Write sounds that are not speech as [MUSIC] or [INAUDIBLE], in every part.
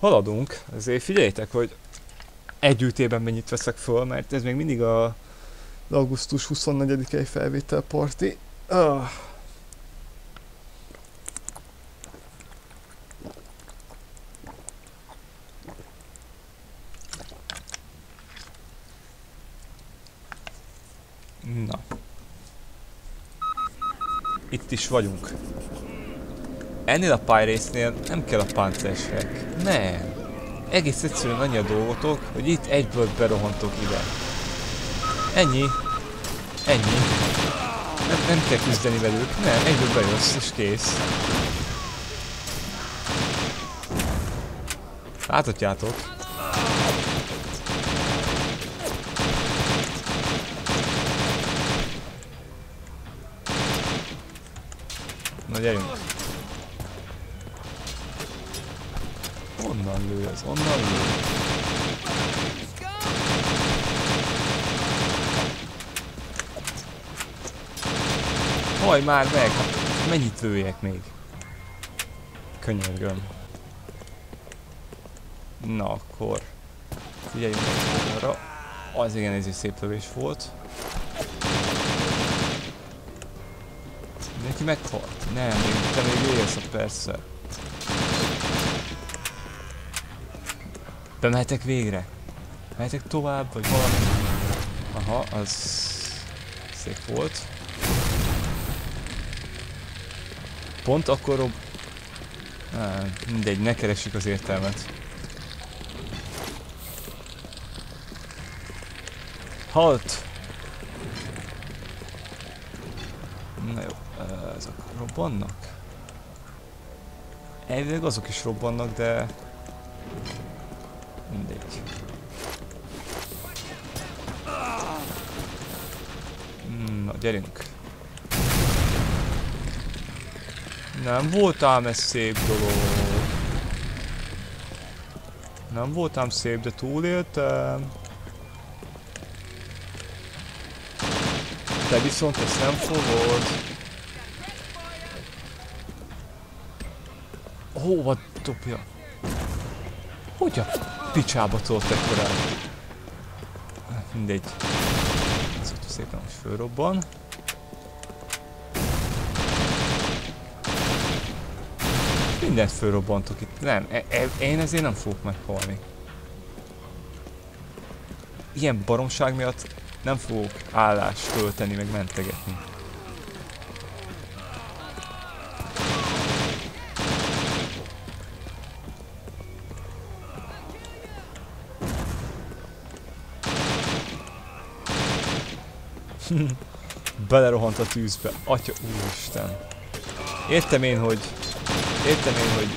haladunk, azért figyeljétek, hogy egy ütében mennyit veszek föl, mert ez még mindig a augusztus 24-i felvétel parti. Ah. Na. Itt is vagyunk. Ennél a pályrésznél nem kell a páncérsek. Nem. Egész egyszerűen annyi a dolgotok, hogy itt egyből berohantok ide. Ennyi. Ennyi. Nem, nem kell küzdeni velük. Nem, egyből bejössz és kész. Láthatjátok. Na gyerünk. Onnan lő ez, onnan lő. Haj már meg, mennyit lőjek még? Könyörgöm. Na akkor. Figyeljünk arra. Az igen, ez egy szép lövés volt. Neki meghalt? Nem, te még élsz, persze. Bemehetek végre? Mehetek tovább, vagy valami? Aha, az szép volt. Pont akkor rob... Ah, mindegy, ne keressük az értelmet. Halt! Na jó, ezek robbannak? Elvileg azok is robbannak, de... Mindegy. Na, gyerünk. Nem voltám ez szép dolog. Nem voltám szép, de túléltem. Te viszont ezt nem fogod. Hova? Hogy a picsába tolt ekkorán? Mindegy. Ez ott szépen most fölrobban. Mindent fölrobbantok itt. Nem, e e én ezért nem fogok meghalni. Ilyen baromság miatt nem fogok állást tölteni, meg mentegetni. [LAUGHS] Belerohant a tűzbe. Atya úristen. Értem én, hogy... Értem én, hogy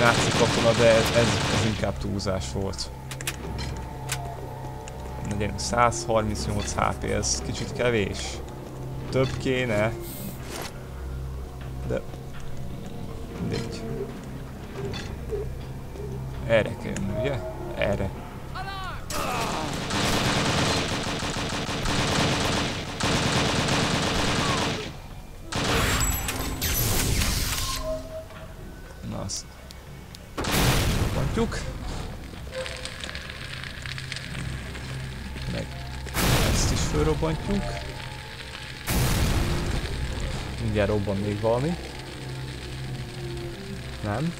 náci katona, de ez, ez, ez inkább túlzás volt. Na 138 HP, ez kicsit kevés. Több kéne. De... Mindegy. Erre kell ugye? Erre. Fölrobbantjuk. Mindjárt robban még valami. Nem.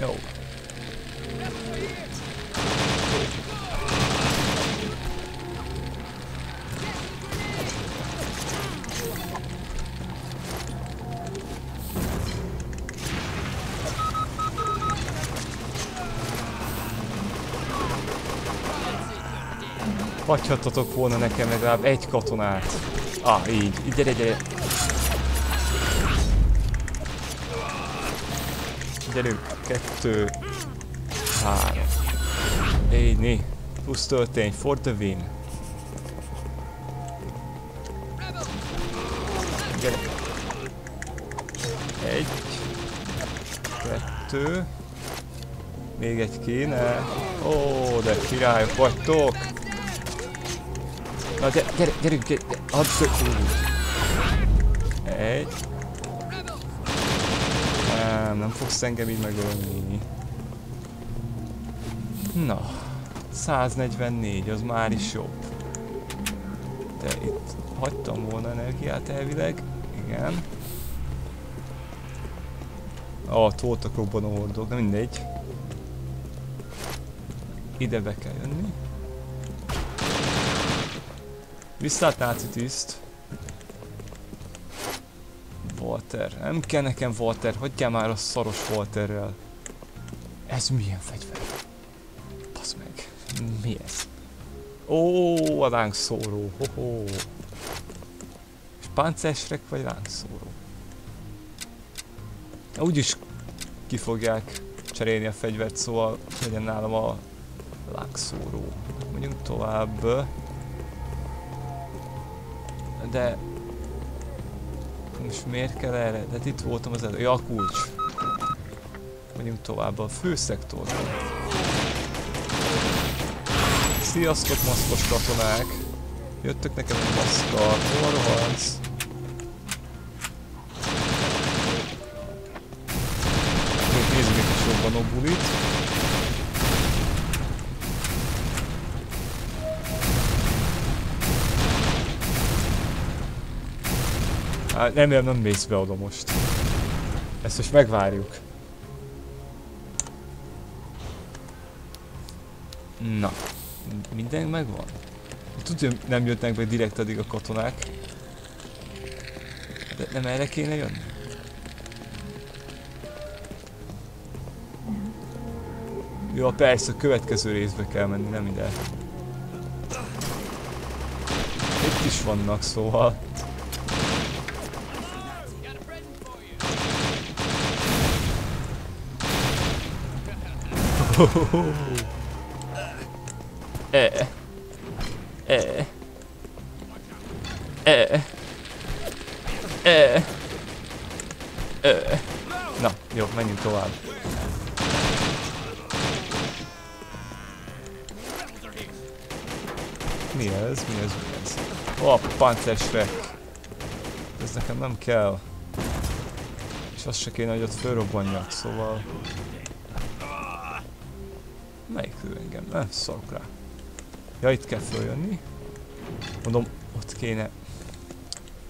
Jó. Hagyhattatok volna nekem legalább egy katonát. Ah, így. Gyere, gyere. Gyerünk. Kettő. Három. Így, né. Plusz töltény. For the win. Gyere. Egy. Kettő. Még egy kéne. Ó, de királyok vagytok. Gyere, gyerünk, gyere, gyere. Add föl. Egy. Nem, nem fogsz engem így megölni. Na, 144, az már is jobb. De itt hagytam volna energiát elvileg. Igen. Ah, ott voltak robbanó hordók, de mindegy. Ide be kell jönni. Visszát náci tiszt. Walter. Nem kell nekem Walter, hagyjál már a szaros Walterrel. Ez milyen fegyver? Basz meg. Mi ez? Ó, a lángszóró. Ho -ho. És páncesrek vagy lángszóró? Úgyis ki fogják cserélni a fegyvert, szóval legyen nálam a lángszóró. Mondjunk tovább. De... Most miért kell erre? De itt voltam az elő. Ja, a kulcs. Mondjunk tovább a főszektorba. Sziasztok, maszkos katonák! Jöttök nekem egy maszkal. Hol rohansz? Nézzük egy kis robbanó bulit. Nem, nem mész be oda most. Ezt most megvárjuk. Na, minden megvan? Tudja, nem jöttnek be direkt addig a katonák. De nem erre kéne jönni? Jó, persze, a következő részbe kell menni, nem ide. Itt is vannak, szóval. Eh. Eh. Eh. Eh. Eh. Na, jó, menjünk tovább. Mi ez? Mi ez? Mi ez? Ó, oh, pancersrek. Ez nekem nem kell. És azt se kéne, hogy ott fölrobbanjak, szóval... Melyik ő engem? Nem szarok rá. Ja, itt kell följönni. Mondom, ott kéne...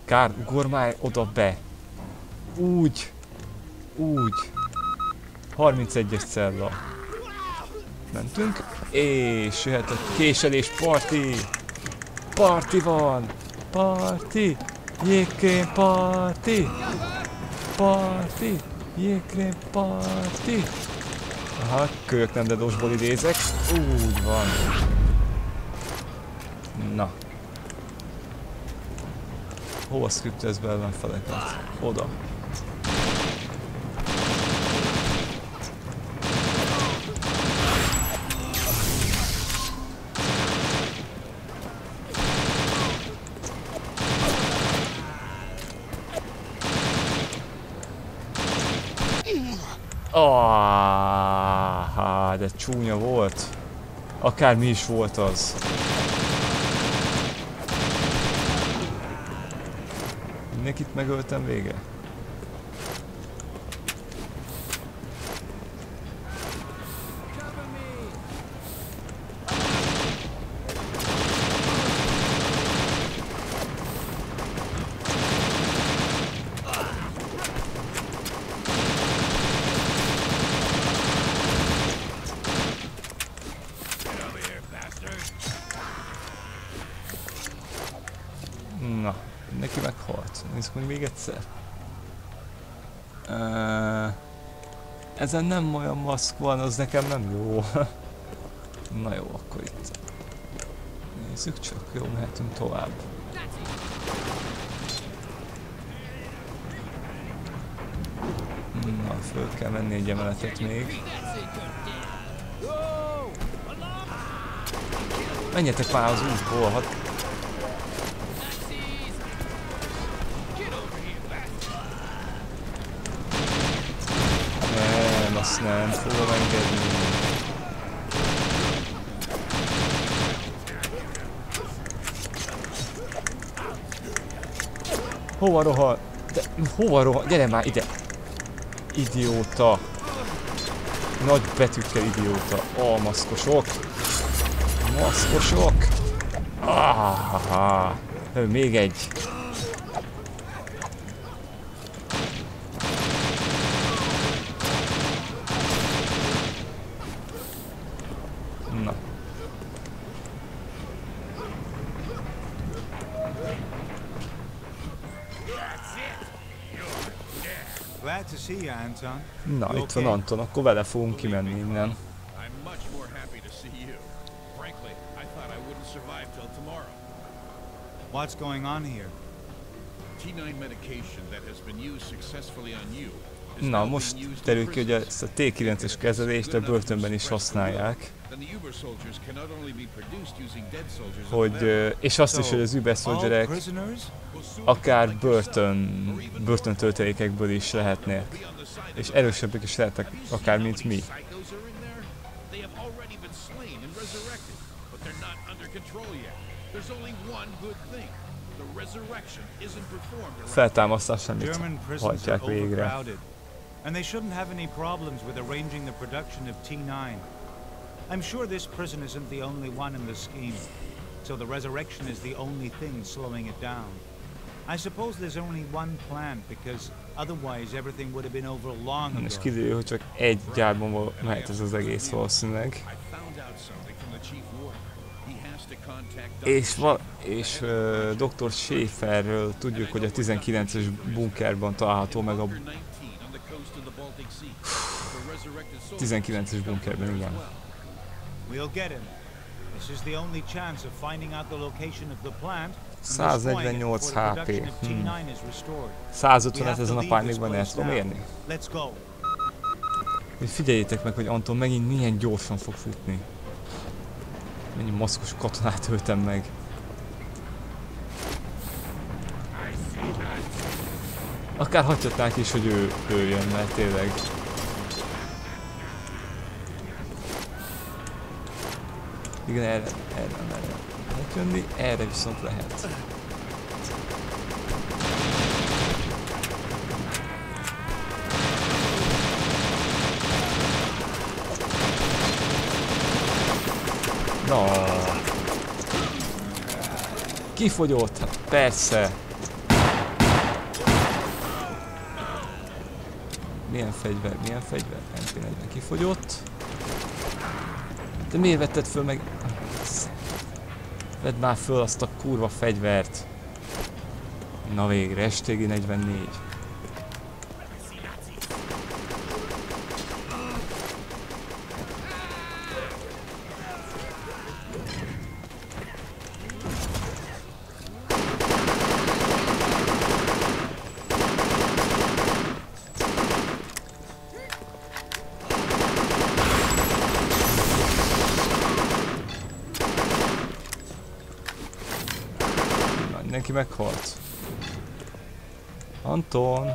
Kár, ugormálj oda be. Úgy. Úgy. 31-es cella. Mentünk. És jöhet a késelés parti. Parti van. Parti. Jégkrém parti. Parti. Jégkrém parti. Aha, kölyök nem dedósból idézek. Úgy van. Na. Hova szkriptez be ellenfeleket? Oda. Ah, de csúnya volt. Akármi is volt az. Mindenkit megöltem vége? Na, neki meghalt. Nézzük meg még egyszer. Uh, ezen nem olyan maszk van, az nekem nem jó. Na jó, akkor itt. Nézzük csak, jó, mehetünk tovább. Na, föl kell menni egy emeletet még. Menjetek már az útból, hát nem fogom engedni. Hova rohan? De hova rohan? Gyere már ide! Idióta! Nagy betűkkel idióta. Ó, maszkosok. Ah, még egy. Na, itt van Anton, akkor vele fogunk kimenni innen. What's going on here? T9 medication that has been used successfully on you Na, most derül ki, hogy ezt a T9-es kezelést a börtönben is használják. Hogy, és azt is, hogy az Uber Soldierek akár börtön, even börtöntöltelékekből is lehetnek. És erősebbek is lehetnek, akár mint mi. Feltámasztás semmit hajtják végre. And they shouldn't have any problems with arranging the production of T9. I'm sure this prison isn't the only one in the scheme. So the resurrection is the only thing slowing it down. I suppose there's only one plant because otherwise everything would have been over long És ago. kiderül, hogy csak egy gyárban mehet ez az egész valószínűleg. I found out something from the chief warden. He has to contact És, va- és uh, Dr. Schaeferről tudjuk, hogy a 19-es bunkerban található meg a 19-es bunkerben, igen. We'll get him. This is the only chance of finding out the location of the plant and destroying it 148 before the HP. Hmm. T9 is restored. 150-et ezen a pályán még van el tudom érni. Hogy figyeljétek meg, hogy Anton megint milyen gyorsan fog futni. Mennyi maszkos katonát öltem meg. Akár hagyhatnánk is, hogy ő, ő jön, mert tényleg. Igen, erre, erre erre lehet jönni, erre viszont lehet. Na. Kifogyott? Hát persze. Milyen fegyver? Milyen fegyver? MP40 kifogyott. De miért vetted föl meg... Vedd már föl azt a kurva fegyvert. Na végre, estégi 44. mindenki meghalt. Anton!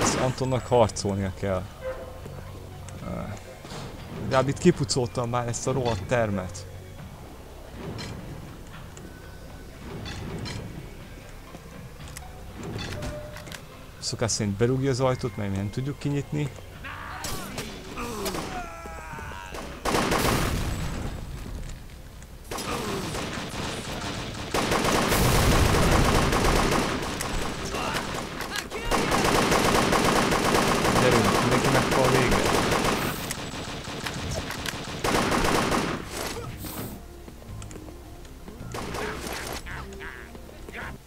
Ez Antonnak harcolnia kell. Legalább itt kipucoltam már ezt a rohadt termet. Szokás szerint berúgja az ajtót, mert mi nem tudjuk kinyitni.